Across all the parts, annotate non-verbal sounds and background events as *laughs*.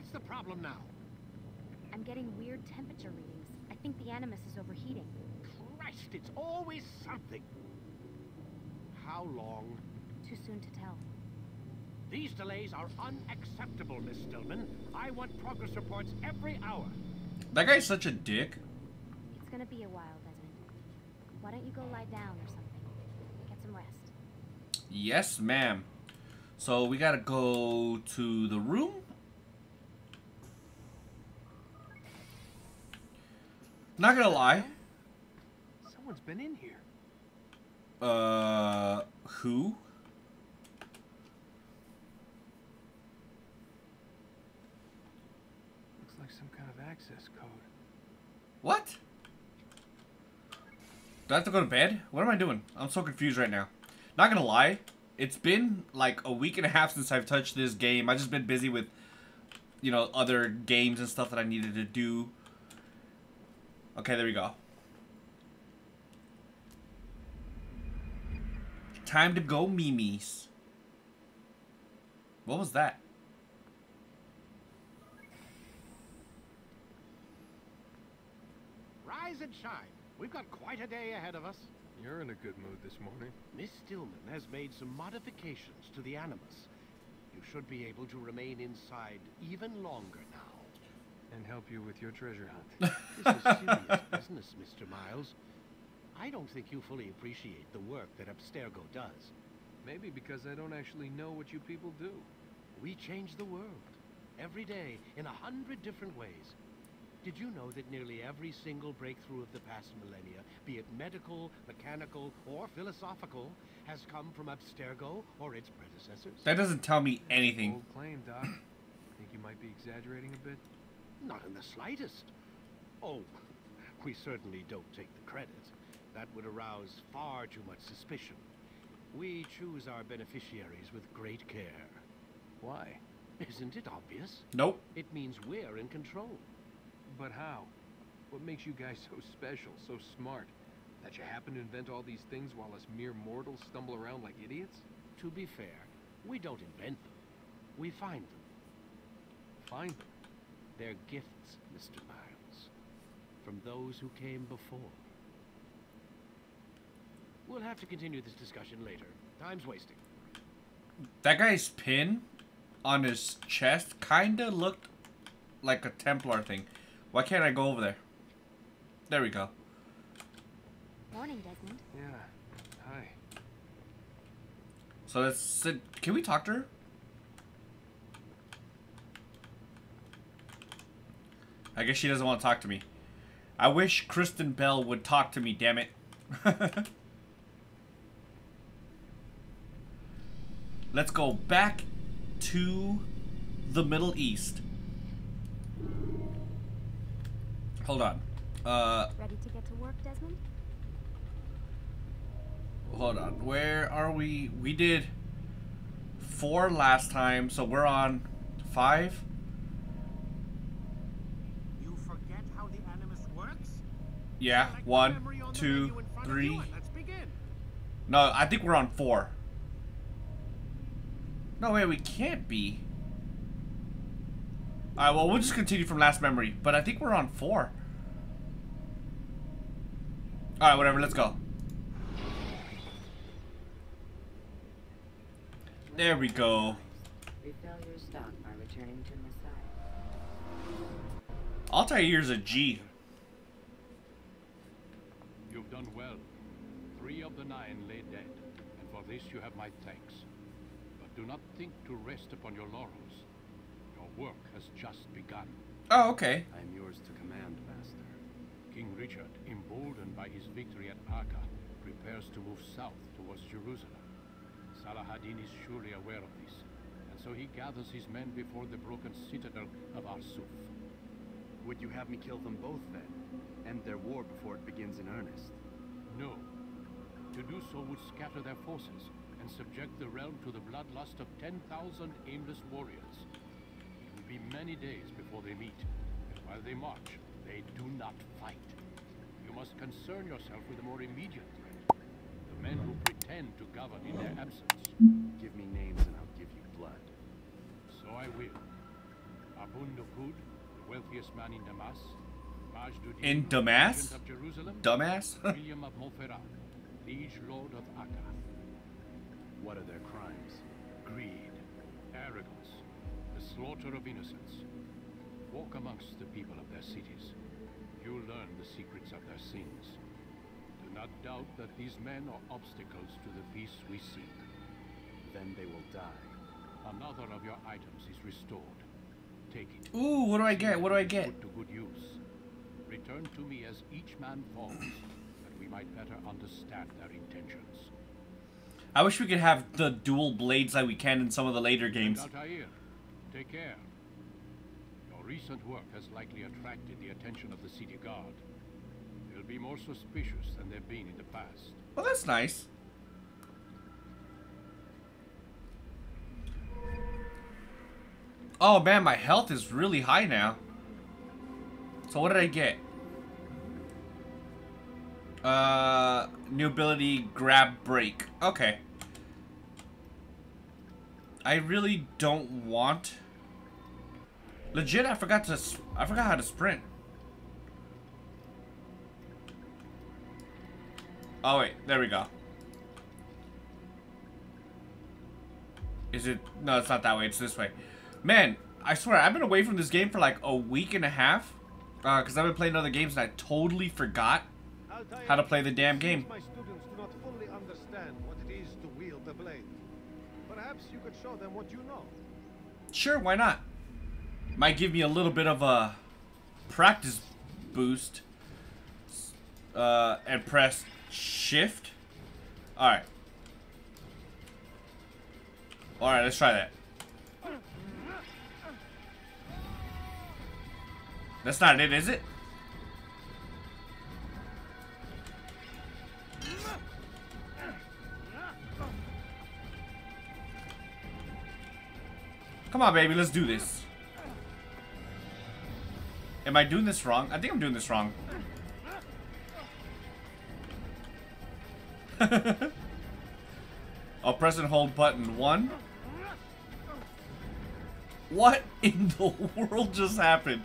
What's the problem now? I'm getting weird temperature readings. I think the Animus is overheating. Christ, it's always something. How long? Too soon to tell. These delays are unacceptable, Miss Stillman. I want progress reports every hour. That guy's such a dick. It's gonna be a while, Desmond. Why don't you go lie down or something? Get some rest. Yes, ma'am. So we gotta go to the room. Not gonna lie. Someone's been in here. Uh, who? Looks like some kind of access code. What? Do I have to go to bed? What am I doing? I'm so confused right now. Not gonna lie, it's been like a week and a half since I've touched this game. I've just been busy with, you know, other games and stuff that I needed to do. Okay, there we go. Time to go, Mimi's. What was that? Rise and shine. We've got quite a day ahead of us. You're in a good mood this morning. Miss Stillman has made some modifications to the Animus. You should be able to remain inside even longer now. And help you with your treasure hunt. *laughs* This is serious business, Mr. Miles. I don't think you fully appreciate the work that Abstergo does. Maybe because I don't actually know what you people do. We change the world. Every day, in a hundred different ways. Did you know that nearly every single breakthrough of the past millennia, be it medical, mechanical, or philosophical, has come from Abstergo or its predecessors? That doesn't tell me anything. Bold claim, Doc. *coughs* Think you might be exaggerating a bit? Not in the slightest. Oh, we certainly don't take the credit. That would arouse far too much suspicion. We choose our beneficiaries with great care. Why? Isn't it obvious? Nope. It means we're in control. But how? What makes you guys so special, so smart? That you happen to invent all these things while us mere mortals stumble around like idiots? To be fair, we don't invent them. We find them. Find them. They're gifts, Mr. Miles. From those who came before. We'll have to continue this discussion later. Time's wasting. That guy's pin on his chest kinda looked like a Templar thing. Why can't I go over there? There we go. Morning, Desmond. Yeah. Hi. So let's sit. Can we talk to her? I guess she doesn't want to talk to me. I wish Kristen Bell would talk to me, damn it. *laughs* Let's go back to the Middle East. Hold on. Uh, Ready to get to work, Desmond? hold on. Where are we? We did four last time, so we're on five. You forget how the Animus works? Yeah, Select the one, memory on the two, menu in front of three. you and Let's begin. No, I think we're on four. No, way, we can't be. Alright, well, we'll just continue from last memory. But I think we're on four. Alright, whatever, let's go. There we go. Refill your stock by returning to Messiah. Altair's a G. You've done well. Three of the nine lay dead, and for this you have my thanks. But do not think to rest upon your laurels. Your work has just begun. Oh, okay. I am yours to command, Master. King Richard, emboldened by his victory at Acre, prepares to move south towards Jerusalem. Salah-ad-Din is surely aware of this, and so he gathers his men before the broken citadel of Arsuf. Would you have me kill them both then? End their war before it begins in earnest? No. To do so would scatter their forces and subject the realm to the bloodlust of 10,000 aimless warriors. It will be many days before they meet, and while they march, they do not fight. You must concern yourself with a more immediate threat. The men who pretend to govern in their absence. Give me names and I'll give you blood. So I will. Abu'l Nuqoud, the wealthiest man in Damas. Majd Addin, In Damas? Jerusalem. Dumbass. *laughs* William of Montferrat, liege lord of Akka. What are their crimes? Greed, arrogance, the slaughter of innocents. Walk amongst the people of their cities. You'll learn the secrets of their sins. Do not doubt that these men are obstacles to the peace we seek. Then they will die. Another of your items is restored. Take it. Ooh, what do I get? What do I get? Put to good use. Return to me as each man falls, that we might better understand their intentions. I wish we could have the dual blades like we can in some of the later And games. Altair, take care. Your recent work has likely attracted the attention of the city guard. They'll be more suspicious than they've been in the past. Well, that's nice. Oh man, my health is really high now. So what did I get? Uh, new ability, grab break. Okay. I really don't want. Legit, I forgot to. I forgot how to sprint. Oh wait, there we go. Is it? No, it's not that way. It's this way. Man, I swear, I've been away from this game for like a week and a half. Uh, because I've been playing other games and I totally forgot how to play the damn game. My students do not fully understand what it is to wield the blade. Perhaps you could show them what you know. Sure, why not? Might give me a little bit of a practice boost. Uh, and press shift. Alright. Alright, let's try that. That's not it, is it? Come on, baby, let's do this. Am I doing this wrong? I think I'm doing this wrong. *laughs* I'll press and hold button one. What in the world just happened?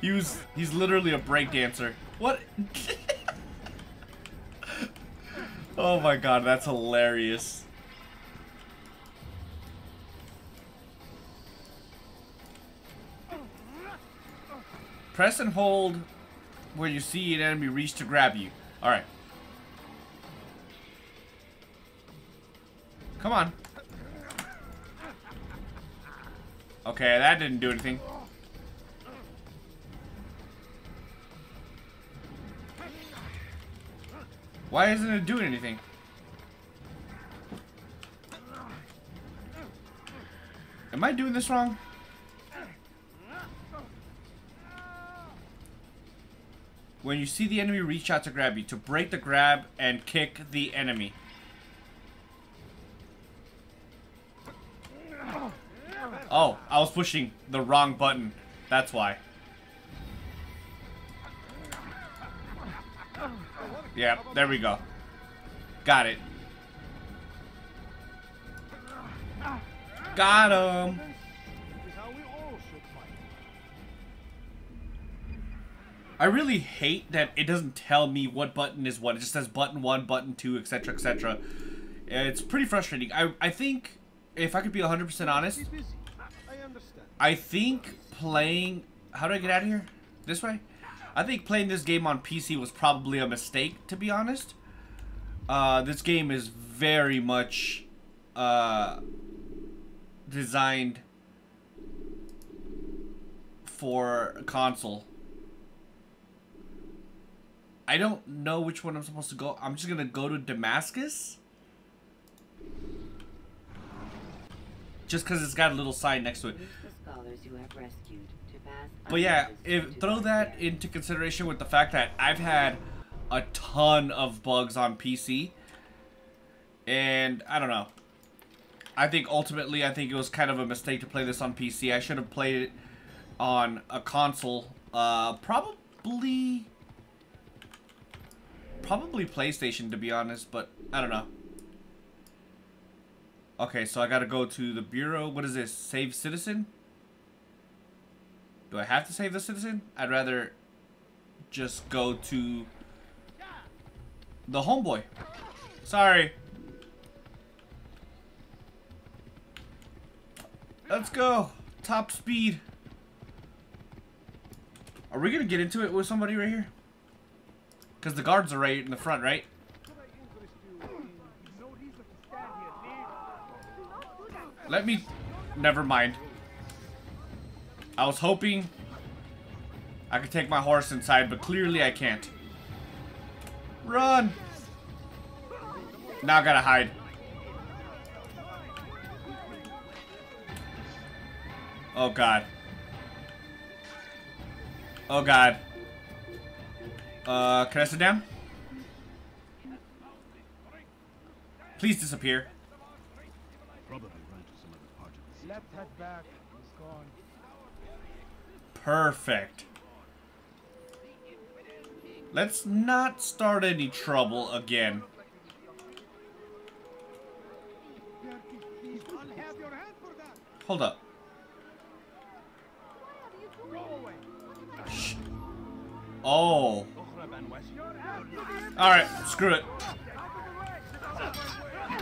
He was, he's literally a breakdancer. What? *laughs* oh my god, that's hilarious. Press and hold where you see an enemy reach to grab you. Alright. Come on. Okay, that didn't do anything. Why isn't it doing anything? Am I doing this wrong? When you see the enemy reach out to grab you, to break the grab and kick the enemy. Oh, I was pushing the wrong button. That's why. Yeah, there we go. Got it. Got him. I really hate that it doesn't tell me what button is what. It just says button one, button two, etc., etc. It's pretty frustrating. I I think if I could be 100% honest, I think playing. How do I get out of here? This way? I think playing this game on PC was probably a mistake, to be honest. Uh, this game is very much uh, designed for console. I don't know which one I'm supposed to go. I'm just gonna go to Damascus. Just because it's got a little sign next to it. Use the scholars you have rescued to pass. But yeah, if throw that into consideration with the fact that I've had a ton of bugs on PC, and I don't know. I think ultimately, I think it was kind of a mistake to play this on PC. I should have played it on a console. Uh, probably, probably PlayStation to be honest, but I don't know. Okay, so I gotta go to the bureau. What is this? Save citizen. Do I have to save the citizen? I'd rather just go to the homeboy. Sorry. Let's go. Top speed. Are we gonna get into it with somebody right here? Because the guards are right in the front, right? Let me... Never mind. I was hoping I could take my horse inside, but clearly I can't. Run! Now I gotta hide. Oh god. Oh god. Uh, can I sit down? Please disappear. Perfect. Let's not start any trouble again. Hold up. Oh. Alright, screw it.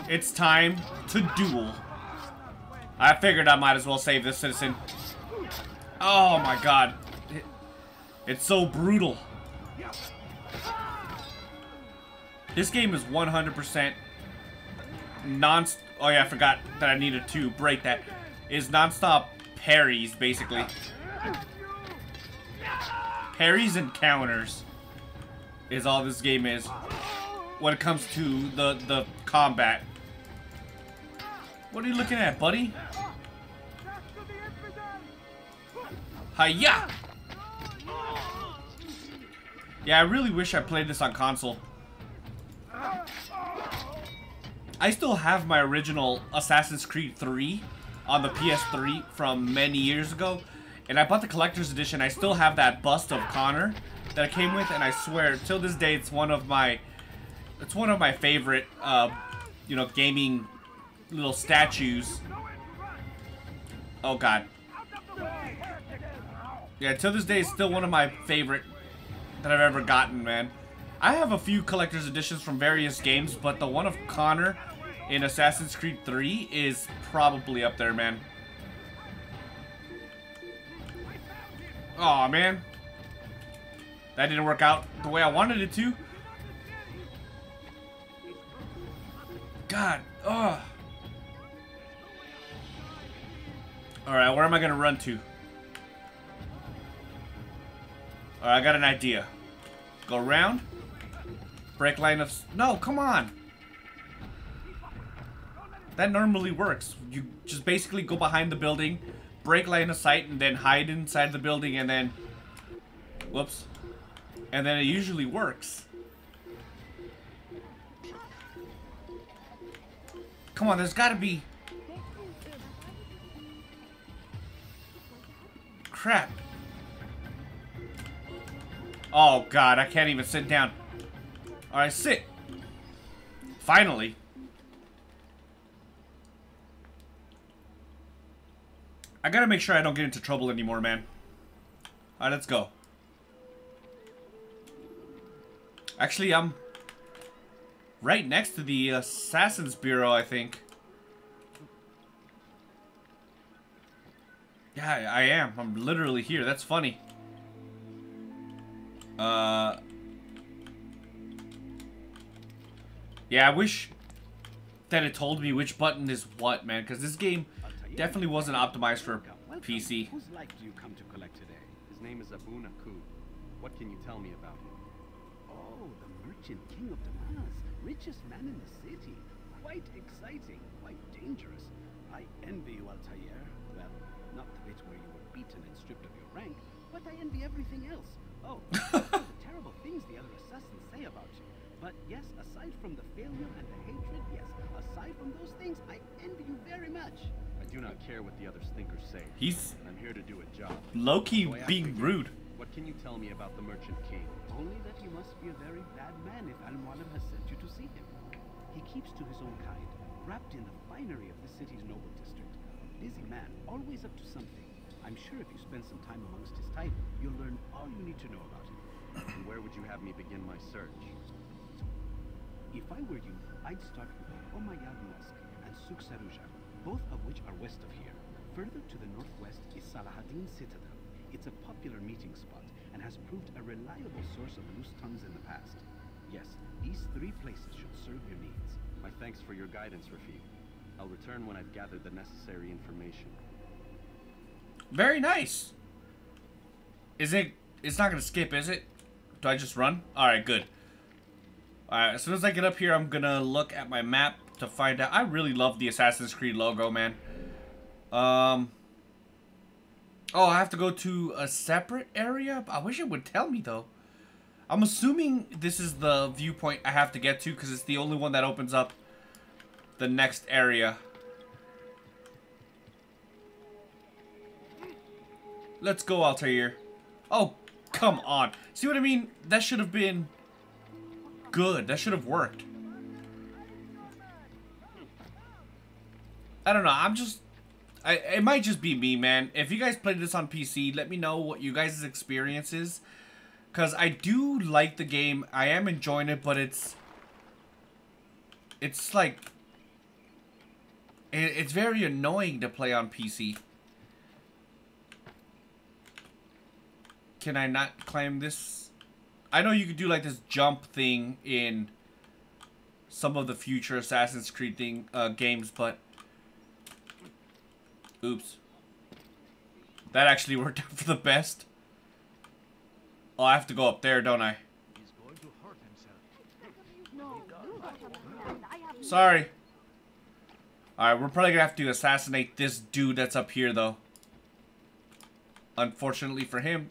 It's time to duel. I figured I might as well save this citizen. Oh my god. It's so brutal. This game is 100% non- Oh yeah, I forgot that I needed to break that. Is non-stop parries, basically. Parries and counters is all this game is when it comes to the, the combat. What are you looking at, buddy? Hiya! Yeah, I really wish I played this on console. I still have my original Assassin's Creed 3 on the PS3 from many years ago. And I bought the collector's edition. I still have that bust of Connor that it came with, and I swear, till this day, it's one of my, it's one of my favorite, uh, you know, gaming little statues. Oh God. Yeah, till this day, it's still one of my favorite that I've ever gotten, man. I have a few collector's editions from various games, but the one of Connor in Assassin's Creed 3 is probably up there, man. Aw, man. That didn't work out the way I wanted it to. God, ugh. Alright, where am I gonna run to? Alright, I got an idea. Go around. Break line of... No, come on! That normally works. You just basically go behind the building, break line of sight, and then hide inside the building, and then... Whoops. And then it usually works. Come on, there's gotta be... Crap. Oh god, I can't even sit down. Alright, sit. Finally. I gotta make sure I don't get into trouble anymore, man. Alright, let's go. Actually, I'm right next to the Assassin's Bureau, I think. Yeah, I am. I'm literally here. That's funny. Uh... Yeah, I wish that it told me which button is what, man, because this game definitely wasn't optimized for PC. Whose life do you come to collect today? His name is Abu'l Nuqoud. What can you tell me about him? Merchant king of Damas, richest man in the city. Quite exciting, quite dangerous. I envy you, Altair. Well, not the bit where you were beaten and stripped of your rank, but I envy everything else. Oh, *laughs* the terrible things the other assassins say about you. But yes, aside from the failure and the hatred, yes, aside from those things, I envy you very much. I do not care what the others think or say. He's I'm here to do a job. low-key So being rude. What can you tell me about the Merchant King? Only that he must be a very bad man if Al-Mualim has sent you to see him. He keeps to his own kind, wrapped in the finery of the city's noble district. Busy man, always up to something. I'm sure if you spend some time amongst his type, you'll learn all you need to know about him. And where would you have me begin my search? If I were you, I'd start with Umayyad Mosque and Saruja, both of which are west of here. Further to the northwest is Salahaddin Citadel. It's a popular meeting spot and has proved a reliable source of loose tongues in the past. Yes, these three places should serve your needs. My thanks for your guidance, Rafiq. I'll return when I've gathered the necessary information. Very nice. Is it? It's not gonna skip, is it? Do I just run? All right, good. All right, as soon as I get up here, I'm gonna look at my map to find out. I really love the Assassin's Creed logo, man. Um. Oh, I have to go to a separate area. I wish it would tell me though. I'm assuming this is the viewpoint I have to get to because it's the only one that opens up the next area. Let's go, Altair. Oh, come on. See what I mean? That should have been good. That should have worked. I don't know. I'm just... I, it might just be me, man. If you guys played this on PC, let me know what you guys' experience is. Because I do like the game. I am enjoying it, but it's... It's like... It, it's very annoying to play on PC. Can I not climb this? I know you could do like this jump thing in some of the future Assassin's Creed thing uh, games, but oops, that actually *laughs* worked out for the best. Oh, I have to go up there, don't I? Sorry. Alright, we're probably gonna have to assassinate this dude that's up here, though. Unfortunately for him.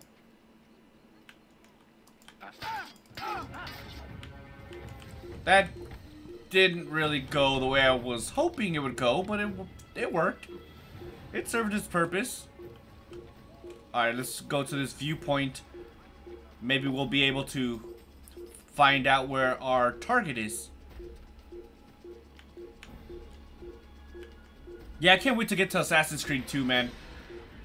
That didn't really go the way I was hoping it would go, but it, it worked. It served its purpose. Alright, let's go to this viewpoint. Maybe we'll be able to find out where our target is. Yeah, I can't wait to get to Assassin's Creed 2, man.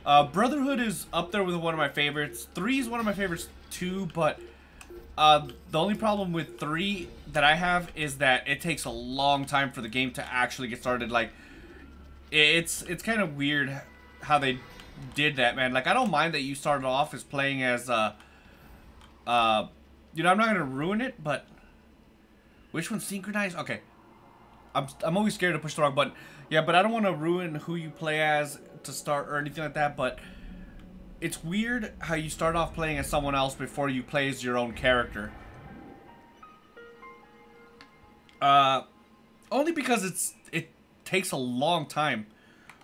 Uh, Brotherhood is up there with one of my favorites. 3 is one of my favorites too, but uh, the only problem with 3 that I have is that it takes a long time for the game to actually get started. Like, it's it's kind of weird how they did that, man. Like, I don't mind that you started off as playing as, uh, uh, you know, I'm not to ruin it, but which one's synchronized? Okay. I'm, I'm always scared to push the wrong button. Yeah, but I don't want to ruin who you play as to start or anything like that, but it's weird how you start off playing as someone else before you play as your own character. Uh, only because it's it takes a long time.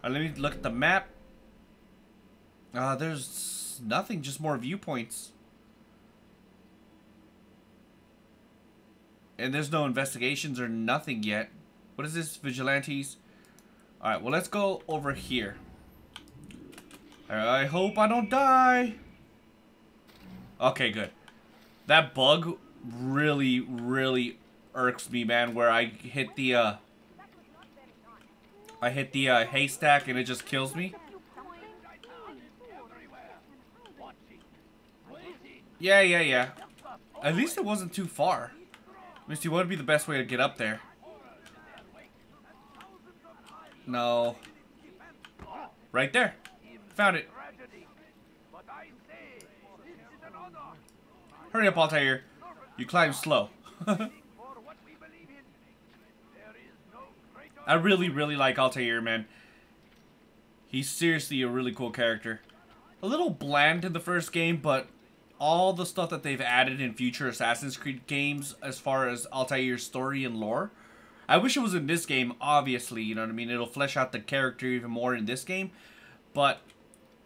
Uh, let me look at the map. Uh, there's nothing, just more viewpoints. And there's no investigations or nothing yet. What is this? Vigilantes? Alright, well, let's go over here. I hope I don't die. Okay, good. That bug really, really irks me, man, where I hit the, uh... I hit the, uh, haystack and it just kills me. Yeah, yeah, yeah. At least it wasn't too far. Misty, what would be the best way to get up there? No. Right there. Found it. Hurry up, Altair. You climb slow. *laughs* I really, really like Altair, man. He's seriously a really cool character. A little bland in the first game, but all the stuff that they've added in future Assassin's Creed games as far as Altair's story and lore. I wish it was in this game, obviously, you know what I mean? It'll flesh out the character even more in this game. But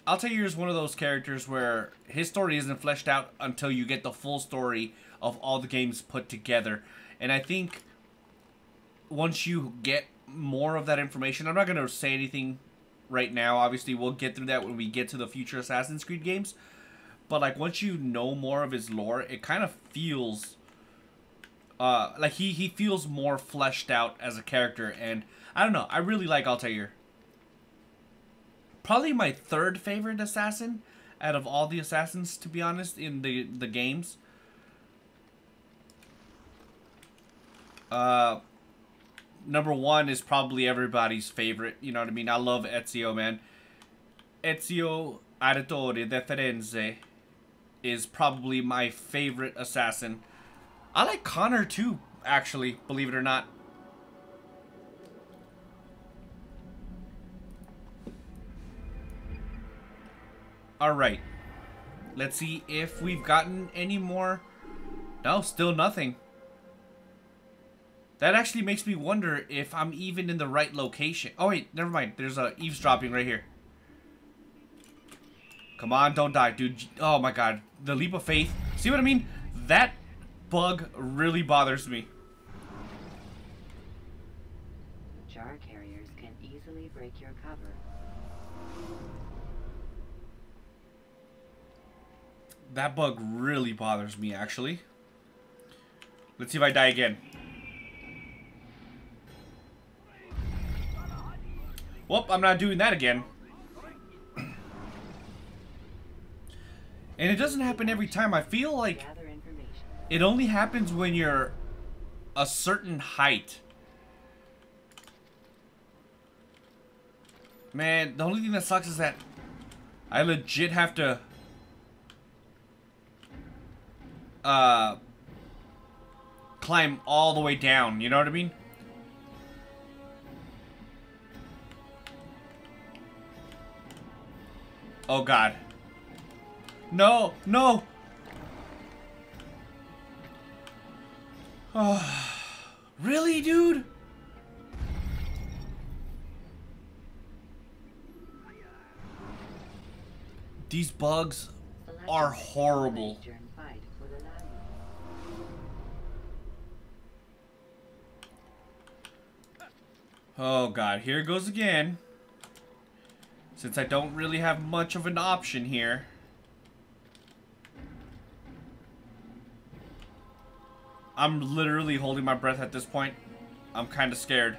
Altair is one of those characters where his story isn't fleshed out until you get the full story of all the games put together. And I think once you get more of that information, I'm not going to say anything right now. Obviously, we'll get through that when we get to the future Assassin's Creed games. But like once you know more of his lore, it kind of feels uh like he he feels more fleshed out as a character and I don't know, I really like Altair. probably my third favorite assassin out of all the assassins, to be honest, in the the games. Uh, number one is probably everybody's favorite. You know what I mean? I love Ezio, man. Ezio Auditore da Firenze is probably my favorite assassin. I like Connor too, actually, believe it or not. Alright. Let's see if we've gotten any more. No, still nothing. That actually makes me wonder if I'm even in the right location. Oh wait, never mind. There's a eavesdropping right here. Come on, don't die, dude. Oh my god. The leap of faith. See what I mean? That bug really bothers me. Jar carriers can easily break your cover. That bug really bothers me, actually. Let's see if I die again. Whoop, I'm not doing that again. It doesn't happen every time. I feel like it only happens when you're a certain height. Man, the only thing that sucks is that I legit have to uh climb all the way down, you know what I mean? Oh god. No, no. Oh, really, dude? These bugs are horrible. Oh god, here it goes again. Since I don't really have much of an option here. I'm literally holding my breath at this point. I'm kind of scared.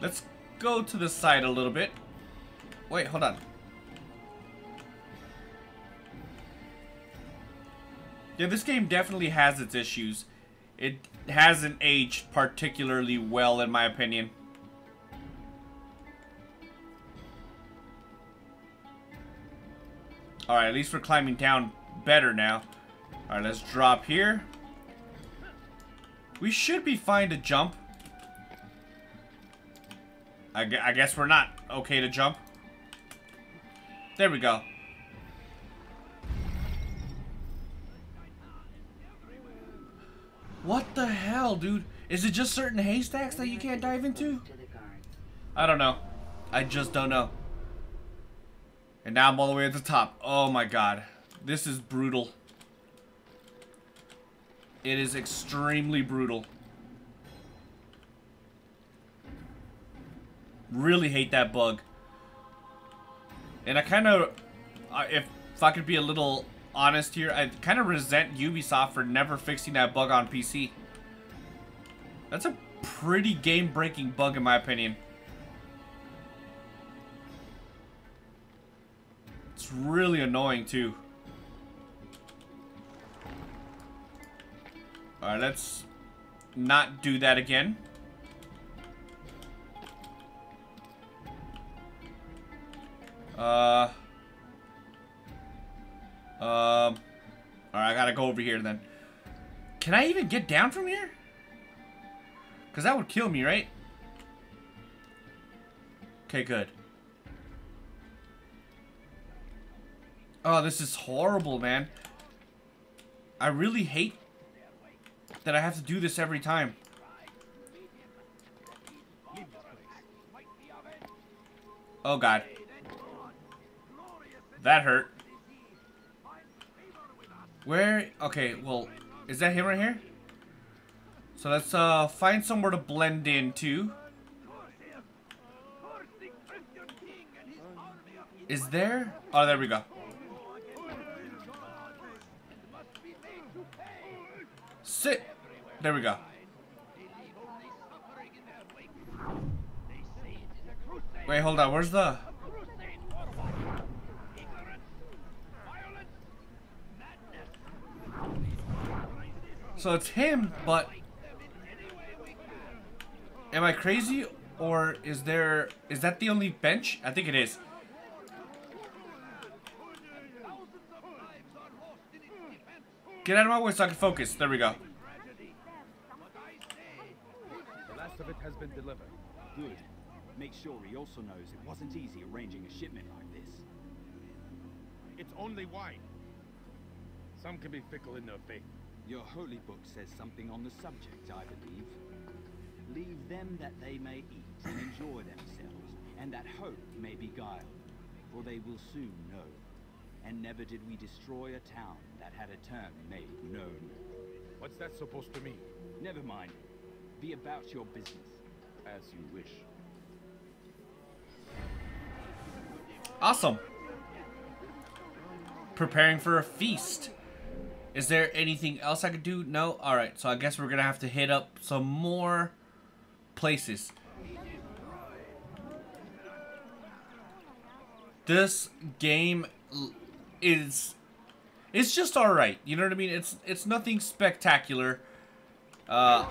Let's go to the side a little bit. Wait, hold on. Yeah, this game definitely has its issues. It hasn't aged particularly well, in my opinion. Alright, at least we're climbing down better now. Alright, let's drop here. We should be fine to jump. I, gu- I guess we're not okay to jump. There we go. What the hell, dude? Is it just certain haystacks that you can't dive into? I don't know. I just don't know. And now I'm all the way at the top. Oh my god. This is brutal. It is extremely brutal. Really hate that bug. And I kind of, if, if I could be a little honest here, I kind of resent Ubisoft for never fixing that bug on PC. That's a pretty game-breaking bug in my opinion. It's really annoying too. Alright, let's not do that again. Uh. Um. Alright, I gotta go over here then. Can I even get down from here? Because that would kill me, right? Okay, good. Oh, this is horrible, man. I really hate that I have to do this every time. Oh, God. That hurt. Where? Okay, well, is that him right here? So let's uh find somewhere to blend into. Is there? Oh, there we go. Sit. There we go. Wait, hold on. Where's the... So it's him, but... Am I crazy? Or is there... Is that the only bench? I think it is. Get out of my way so I can focus. There we go. The last of it has been delivered. Good. Make sure he also knows it wasn't easy arranging a shipment like this. It's only wine. Some can be fickle in their faith. Your holy book says something on the subject, I believe. Leave them that they may eat and enjoy themselves, and that hope may beguile, for they will soon know. And never did we destroy a town that had a term made known. What's that supposed to mean? Never mind. Be about your business. As you wish. Awesome. Preparing for a feast. Is there anything else I could do? No? Alright, so I guess we're gonna have to hit up some more places. This game is it's just alright. You know what I mean? It's it's nothing spectacular. Uh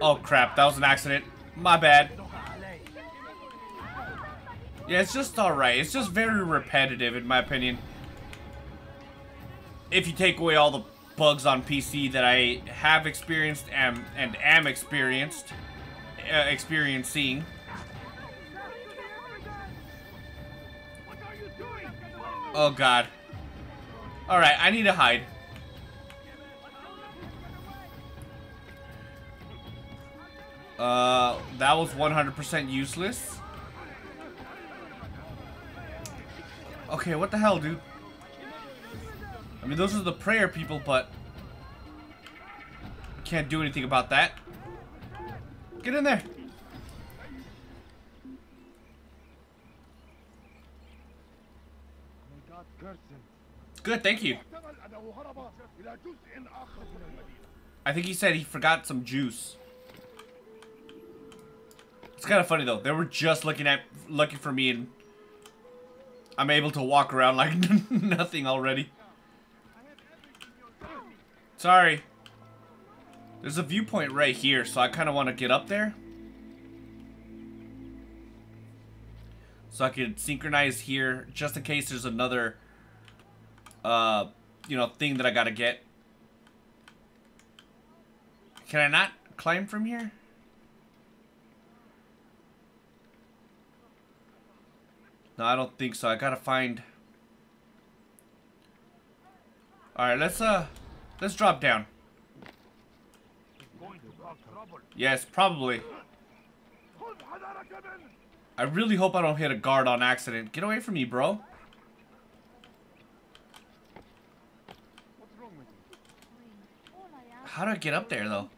oh crap, that was an accident. My bad. Yeah, it's just alright. It's just very repetitive, in my opinion. If you take away all the bugs on PC that I have experienced and, and am experienced, uh, experiencing. Oh god. Alright, I need to hide. Uh, that was 100% useless. Okay, what the hell, dude? I mean, those are the prayer people, but... Can't do anything about that. Get in there. Good, thank you. I think he said he forgot some juice. It's kind of funny though. They were just looking at looking for me and I'm able to walk around like *laughs* nothing already. Sorry. There's a viewpoint right here, so I kind of want to get up there. So I could synchronize here, just in case there's another, uh, you know, thing that I gotta get. Can I not climb from here? No, I don't think so. I gotta find... Alright, let's, uh... Let's drop down. Yes, probably. I really hope I don't hit a guard on accident. Get away from me, bro. How do I get up there, though?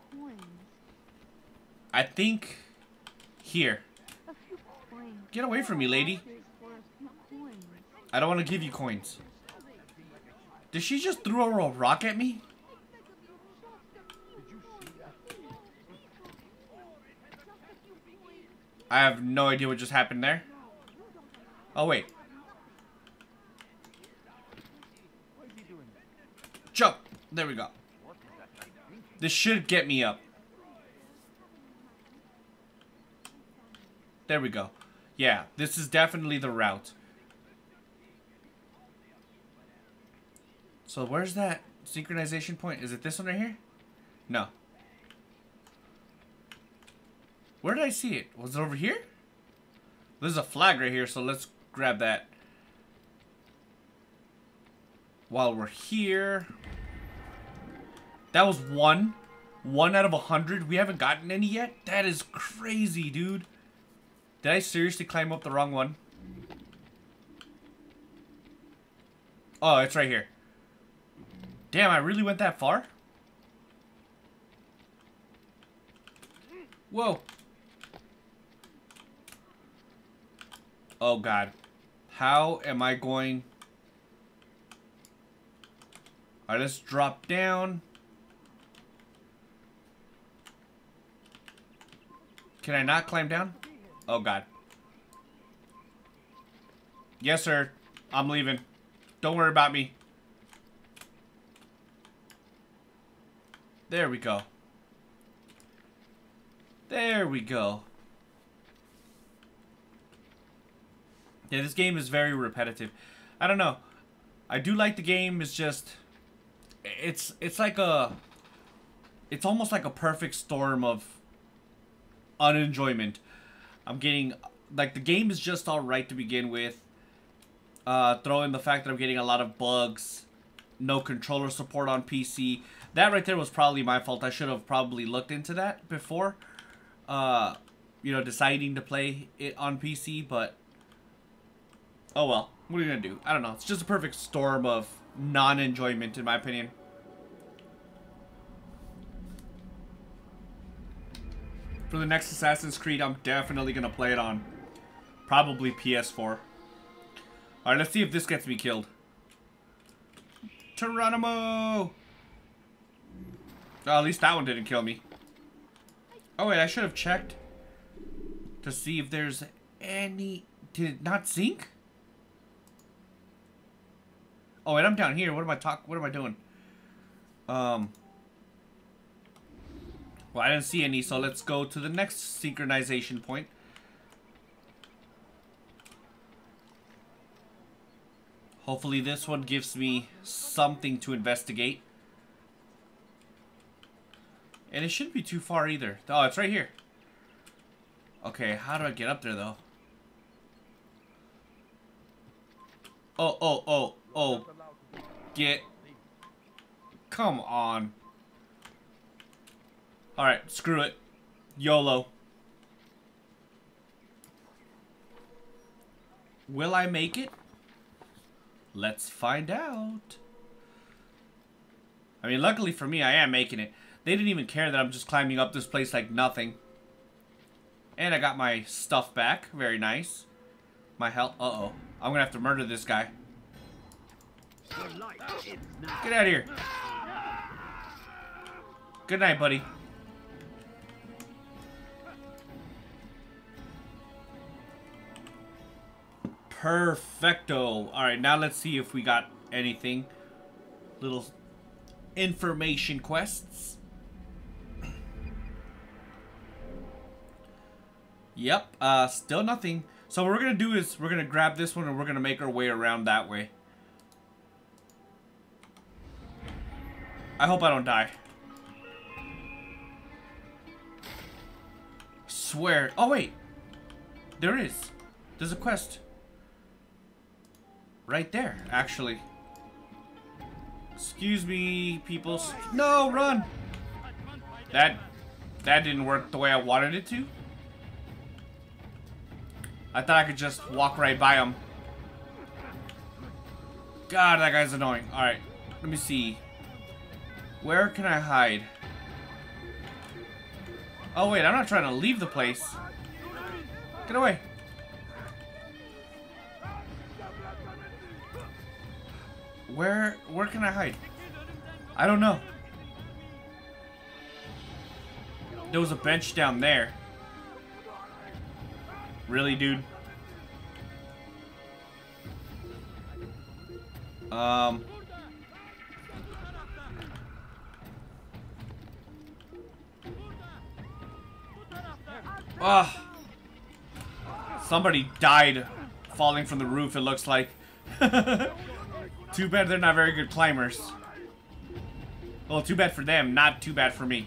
I think... Here. Get away from me, lady. I don't want to give you coins. Did she just throw a rock at me? I have no idea what just happened there. Oh, wait. Jump! There we go. This should get me up. There we go. Yeah, this is definitely the route. So where's that synchronization point? Is it this one right here? No. Where did I see it? Was it over here? There's a flag right here, so let's grab that. While we're here. That was one. One out of a hundred. We haven't gotten any yet? That is crazy, dude. Did I seriously climb up the wrong one? Oh, it's right here. Damn, I really went that far? Whoa. Oh, God. How am I going... Alright, let's drop down. Can I not climb down? Oh, God. Yes, sir. I'm leaving. Don't worry about me. There we go. There we go. Yeah, this game is very repetitive. I don't know. I do like the game. It's just, it's it's like a, it's almost like a perfect storm of unenjoyment. I'm getting like the game is just all right to begin with. Uh, throw in the fact that I'm getting a lot of bugs, no controller support on PC. That right there was probably my fault. I should have probably looked into that before, uh, you know, deciding to play it on PC. But oh well, what are you gonna do? I don't know. It's just a perfect storm of non-enjoyment, in my opinion. For the next Assassin's Creed, I'm definitely gonna play it on probably PS4. Alright, let's see if this gets me killed. Geronimo! At least that one didn't kill me. Oh wait, I should have checked to see if there's any... Did it not sink? Oh wait, I'm down here. What am I talk? What am I doing? Um... Well, I didn't see any, so let's go to the next synchronization point. Hopefully this one gives me something to investigate. And it shouldn't be too far either. Oh, it's right here. Okay, how do I get up there, though? Oh, oh, oh, oh. Get... Come on. Alright, screw it. YOLO. Will I make it? Let's find out. I mean, luckily for me, I am making it. They didn't even care that I'm just climbing up this place like nothing. And I got my stuff back. Very nice. My health. Uh-oh. I'm gonna have to murder this guy. Get out of here. Good night, buddy. Perfecto. Alright, now let's see if we got anything. Little information quests. Yep, uh, still nothing. So what we're gonna do is we're gonna grab this one and we're gonna make our way around that way. I hope I don't die. Swear. Oh wait, there is. There's a quest. Right there, actually. Excuse me, people. No, run! That, that didn't work the way I wanted it to. I thought I could just walk right by him. God, that guy's annoying. Alright, let me see. Where can I hide? Oh, wait, I'm not trying to leave the place. Get away. Where where can I hide? I don't know. There was a bench down there. Really, dude? Um... Ah! Somebody died falling from the roof, it looks like. *laughs* Too bad they're not very good climbers. Well, too bad for them, not too bad for me.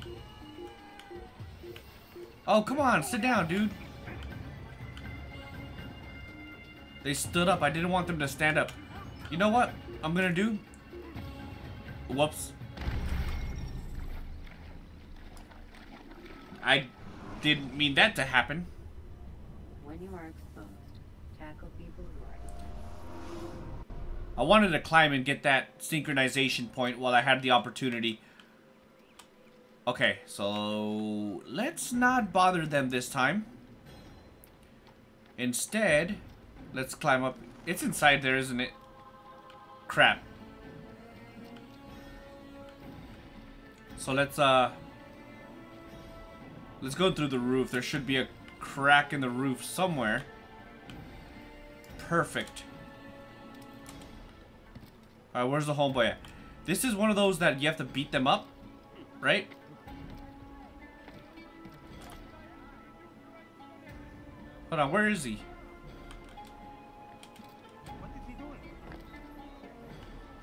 Oh, come on, sit down, dude. They stood up. I didn't want them to stand up. You know what I'm gonna do? Whoops. I didn't mean that to happen. When you are I wanted to climb and get that synchronization point while I had the opportunity. Okay, so let's not bother them this time. Instead, let's climb up. It's inside there, isn't it? Crap. So let's, uh... Let's go through the roof. There should be a crack in the roof somewhere. Perfect. Alright, where's the homeboy at? This is one of those that you have to beat them up, right? Hold on, where is he?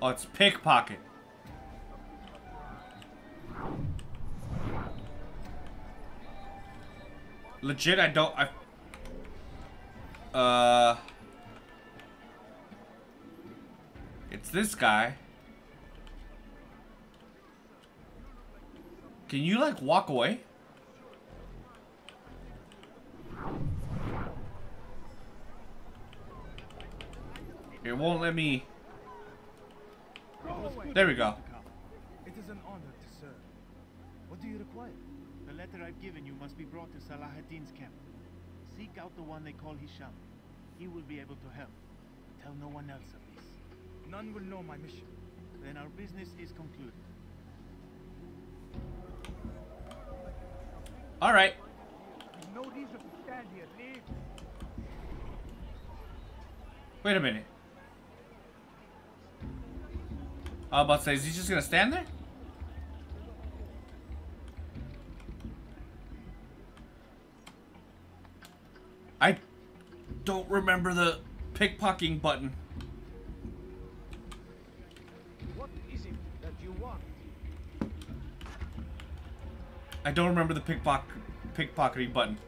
Oh, it's pickpocket. Legit, I don't. I. Uh. It's this guy. Can you like walk away? It won't let me. There we go. It is an honor to serve. What do you require? The letter I've given you must be brought to Salah ad-Din's camp. Seek out the one they call Hisham. He will be able to help. Tell no one else of this. None will know my mission. Then our business is concluded. All right. There's no reason to stand here. Leave. Wait a minute. I was about to say, is he just gonna stand there? I don't remember the pickpocketing button. What is it that you want? I don't remember the pickpock pickpocketing button.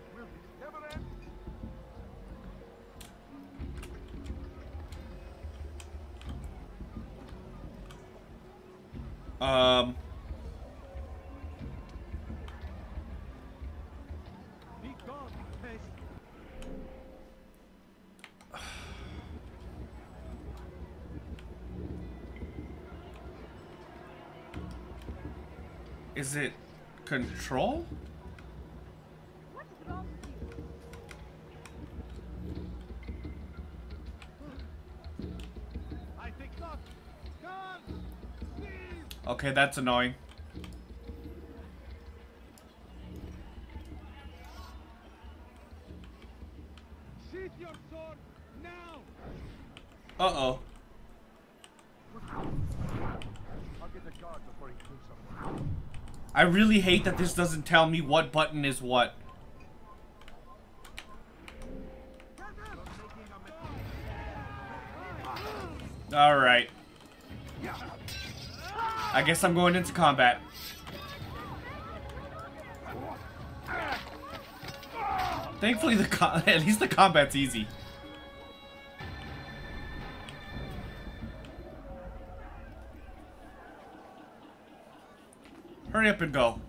Is it control? Okay, that's annoying. Sheath your sword now! Uh-oh. I'll get the guard before he proves something. I really hate that this doesn't tell me what button is what. Alright. I guess I'm going into combat. Thankfully, the *laughs* at least the combat's easy. Hurry up and go.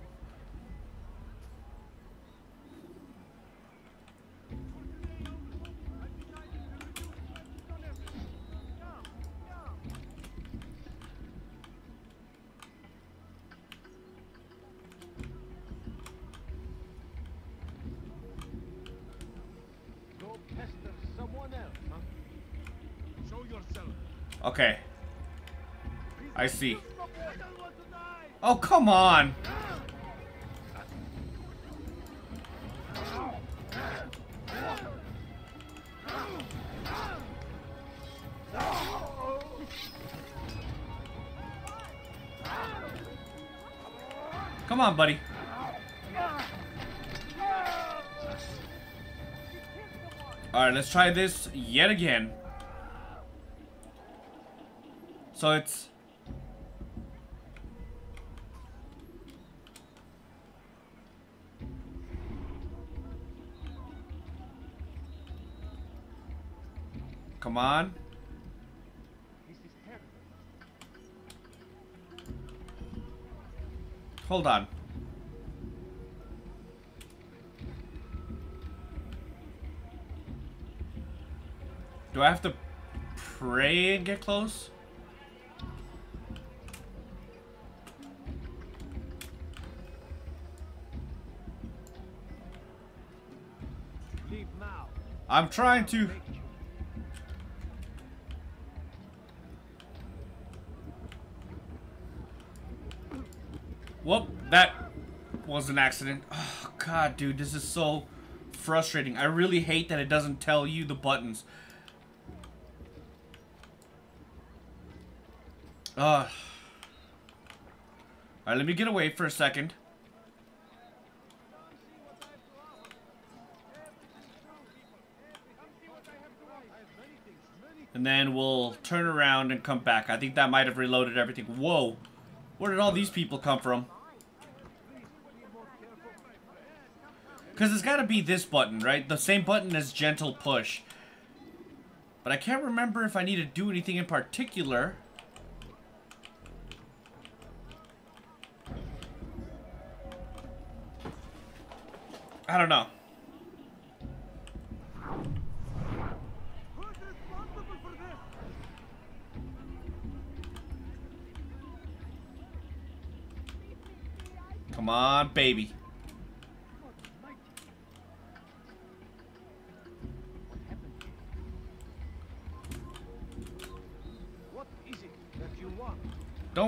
Go pester someone else, huh? Show yourself. Okay. I see. Oh, come on. Come on, buddy. Alright, let's try this yet again. So it's... Come on. This is terrible. Hold on. Do I have to pray and get close? Leave now. I'm trying to. Whoop, that was an accident. Oh, God, dude, this is so frustrating. I really hate that it doesn't tell you the buttons. Uh. Alright, let me get away for a second. And then we'll turn around and come back. I think that might have reloaded everything. Whoa. Where did all these people come from? Because it's got to be this button, right? The same button as gentle push. But I can't remember if I need to do anything in particular. I don't know. Come on, baby.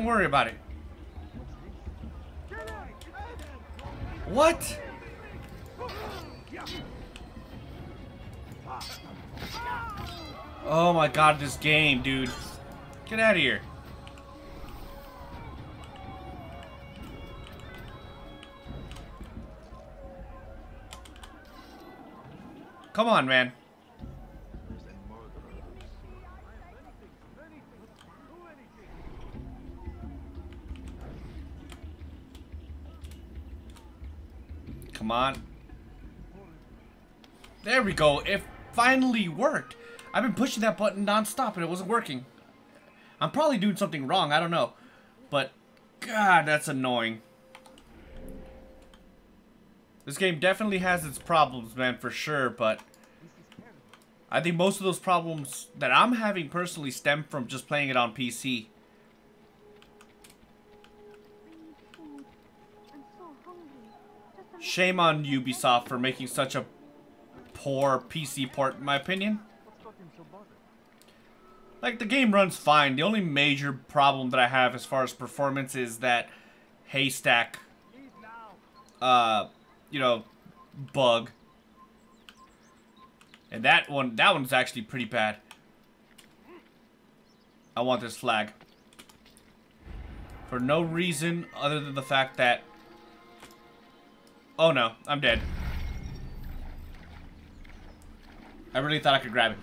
Don't worry about it. What? Oh my god, this game, dude. Get out of here. Come on, man. Come on. There we go. It finally worked. I've been pushing that button non-stop and it wasn't working. I'm probably doing something wrong. I don't know. But, God, that's annoying. This game definitely has its problems, man, for sure, but... I think most of those problems that I'm having personally stem from just playing it on PC. Shame on Ubisoft for making such a poor PC port, in my opinion. Like, the game runs fine. The only major problem that I have as far as performance is that haystack, uh, you know, bug. And that one, that one's actually pretty bad. I want this flag. For no reason other than the fact that... Oh no, I'm dead. I really thought I could grab it.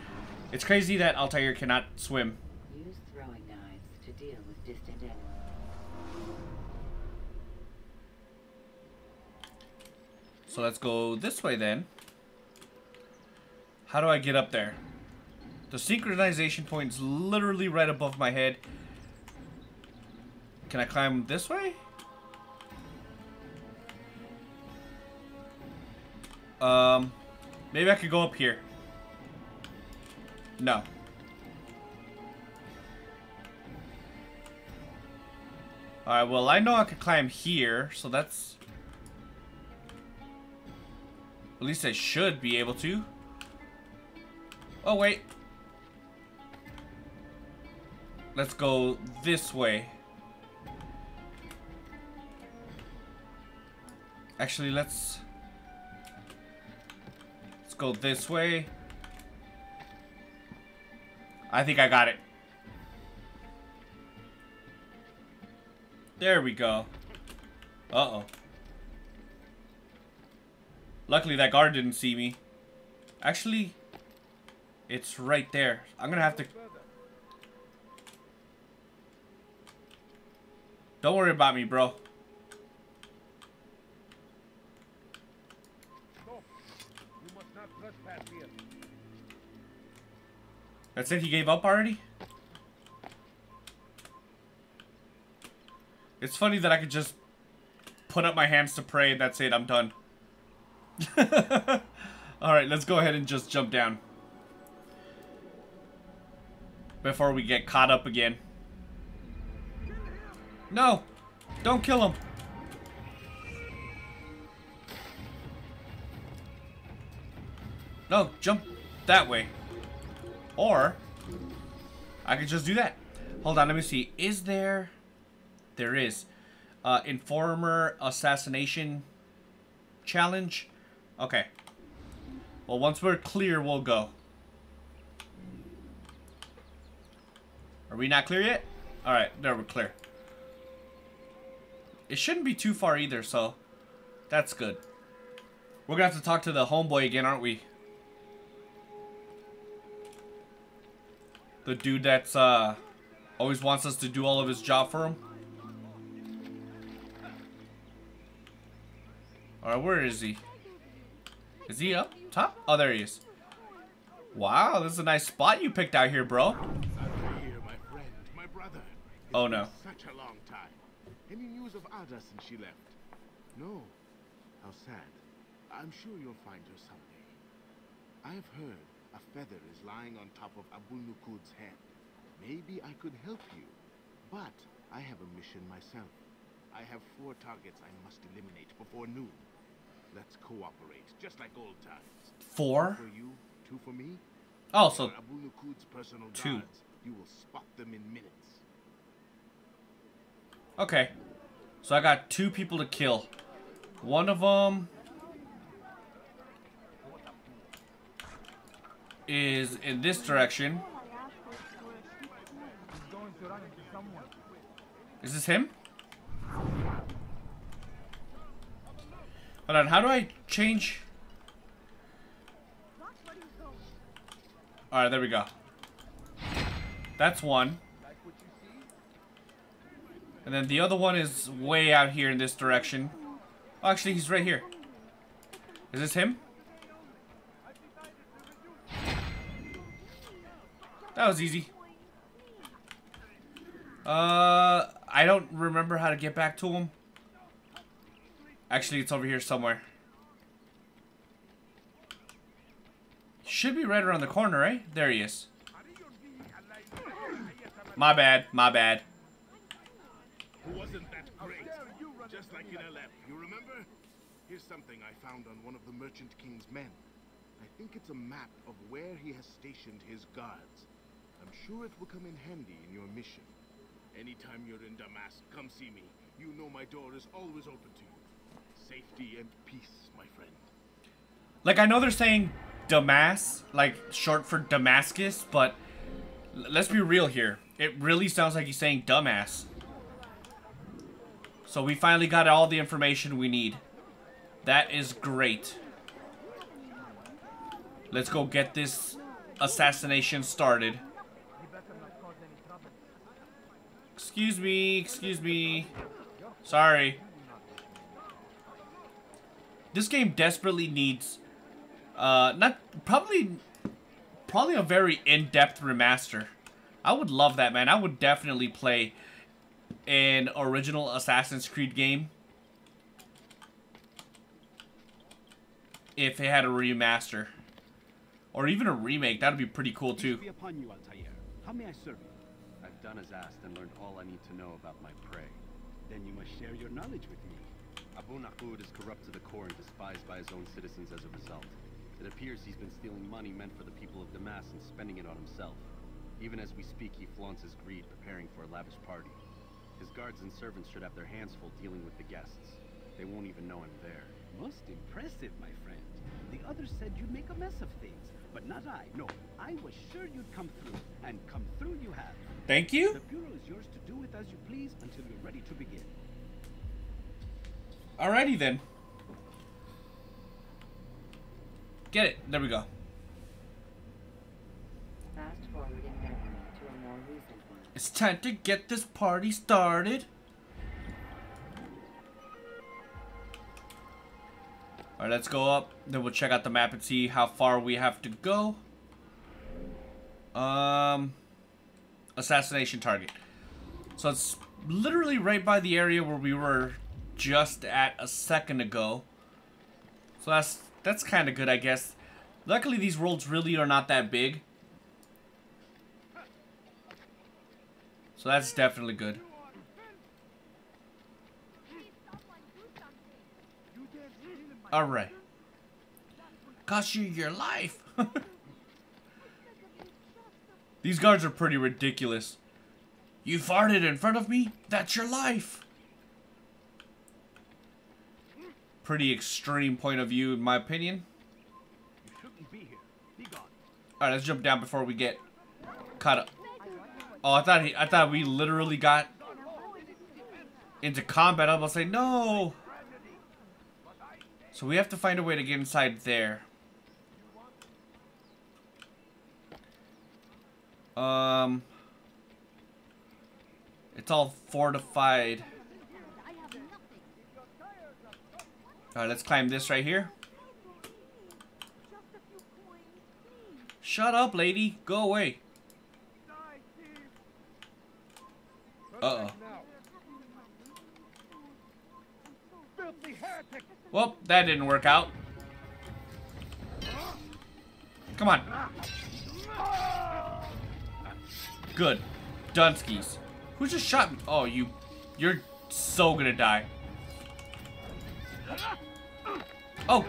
It's crazy that Altair cannot swim. Use throwing knives to deal with distant enemies. So let's go this way then. How do I get up there? The synchronization point is literally right above my head. Can I climb this way? Um, maybe I could go up here. No. Alright, well, I know I could climb here, so that's... At least I should be able to. Oh, wait. Let's go this way. Actually, let's... Go this way. I think I got it. There we go. Uh-oh. Luckily, that guard didn't see me. Actually, it's right there. I'm gonna have to... Don't worry about me, bro. No, you must not trespass here. That's it? He gave up already? It's funny that I could just put up my hands to pray and that's it. I'm done. *laughs* Alright, let's go ahead and just jump down. Before we get caught up again. No! Don't kill him! No, jump that way. Or, I could just do that. Hold on, let me see. Is there... There is. Uh, Informer Assassination Challenge. Okay. Well, once we're clear, we'll go. Are we not clear yet? Alright, there we're clear. It shouldn't be too far either, so that's good. We're gonna have to talk to the homeboy again, aren't we? The dude that's uh always wants us to do all of his job for him. Alright, where is he? Is he up top? Oh, there he is. Wow, this is a nice spot you picked out here, bro. Oh, no. Such a long time. Any news of Adha since she left? No. How sad. I'm sure you'll find her someday. I have heard a feather is lying on top of Abu'l Nuqoud's head. Maybe I could help you. But I have a mission myself. I have four targets I must eliminate before noon. Let's cooperate, just like old times. Four? For you, two for me. Oh, so Abu'l Nuqoud's personal two. guards, you will spot them in minutes. Okay. So I got two people to kill. One of them is in this direction. Is this him? Hold on, how do I change? Alright, there we go. That's one. And then the other one is way out here in this direction. Oh, actually, he's right here. Is this him? That was easy. Uh, I don't remember how to get back to him. Actually, it's over here somewhere. Should be right around the corner, right? There he is. My bad, my bad. Wasn't that great? Just like in Aleppo, you remember? Here's something I found on one of the Merchant King's men. I think it's a map of where he has stationed his guards. I'm sure it will come in handy in your mission. Anytime you're in Damascus, come see me. You know my door is always open to you. Safety and peace, my friend. Like, I know they're saying Damas, like short for Damascus, but let's be real here. It really sounds like he's saying dumbass. So we finally got all the information we need. That is great. Let's go get this assassination started. Excuse me, excuse me. Sorry. This game desperately needs uh not probably probably a very in-depth remaster. I would love that, man. I would definitely play an original Assassin's Creed game if it had a remaster or even a remake. That'd be pretty cool too. How may I serve you? Done as asked and learned all I need to know about my prey. Then you must share your knowledge with me. Abu'l Nuqoud is corrupt to the core and despised by his own citizens as a result. It appears he's been stealing money meant for the people of Damas and spending it on himself. Even as we speak, he flaunts his greed, preparing for a lavish party. His guards and servants should have their hands full dealing with the guests. They won't even know I'm there. Most impressive, my friend. The others said you'd make a mess of things, but not I. No, I was sure you'd come through, and come through you have. Thank you. The Bureau is yours to do with as you please until you're ready to begin. Alrighty then. Get it. There we go. Fast forwarding memory to a more recent one. It's time to get this party started. Alright, let's go up. Then we'll check out the map and see how far we have to go. Um, assassination target. So it's literally right by the area where we were just at a second ago. So that's that's kind of good, I guess. Luckily, these worlds really are not that big. So that's definitely good. Alright. Cost you your life. *laughs* These guards are pretty ridiculous. You farted in front of me? That's your life. Pretty extreme point of view, in my opinion. Alright, let's jump down before we get caught up. Oh, I thought he, I thought we literally got into combat. I was say no. So we have to find a way to get inside there. Um, it's all fortified. All right, let's climb this right here. Shut up, lady. Go away. Uh-oh. Well, that didn't work out. Come on. Good. Dunskies. Who just shot me? Oh, you... You're so gonna die. Oh!